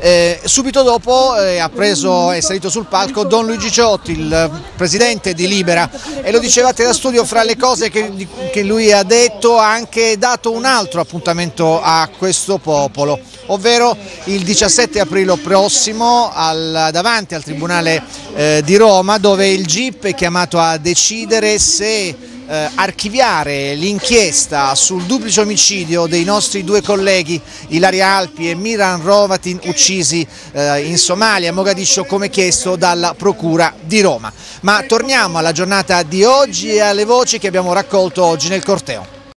Eh, subito dopo eh, ha preso, è salito sul palco Don Luigi Ciotti, il presidente di Libera. E lo dicevate da studio fra le cose che, che lui ha detto ha anche dato un altro appuntamento a questo popolo ovvero il 17 aprile prossimo al, davanti al Tribunale eh, di Roma dove il GIP è chiamato a decidere se eh, archiviare l'inchiesta sul duplice omicidio dei nostri due colleghi Ilaria Alpi e Miran Rovatin uccisi eh, in Somalia, a Mogadiscio come chiesto dalla Procura di Roma. Ma torniamo alla giornata di oggi e alle voci che abbiamo raccolto oggi nel corteo.